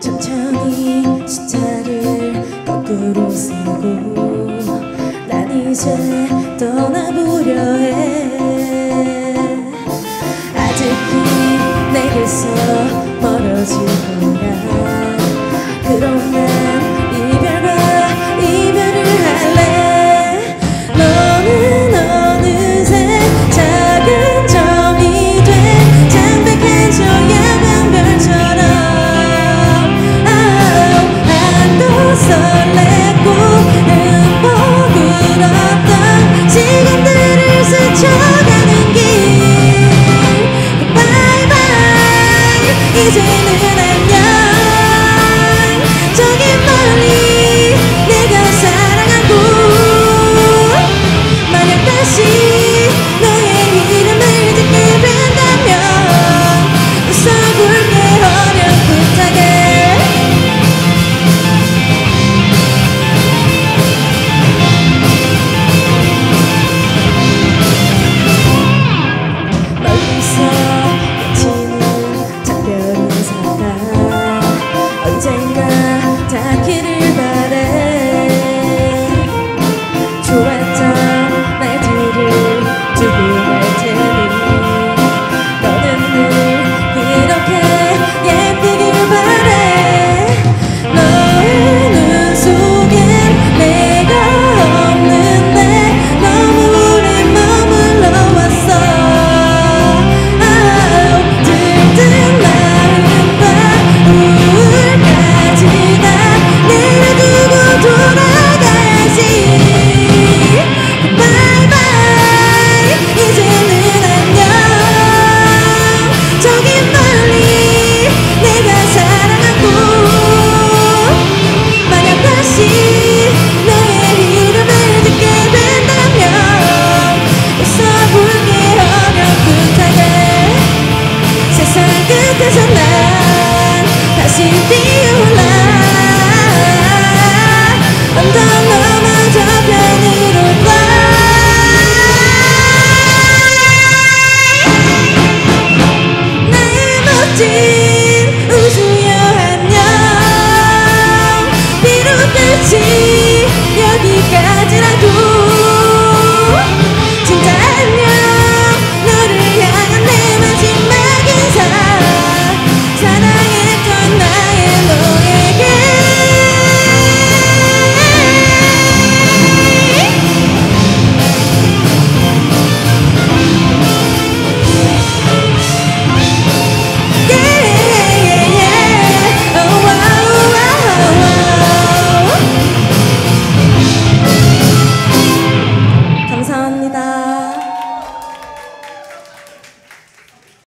천천히 시차를 거꾸로 세고 난 이제 떠나보려 해. 아직히 내게서 멀어질 거야 저 attack it in Yeah.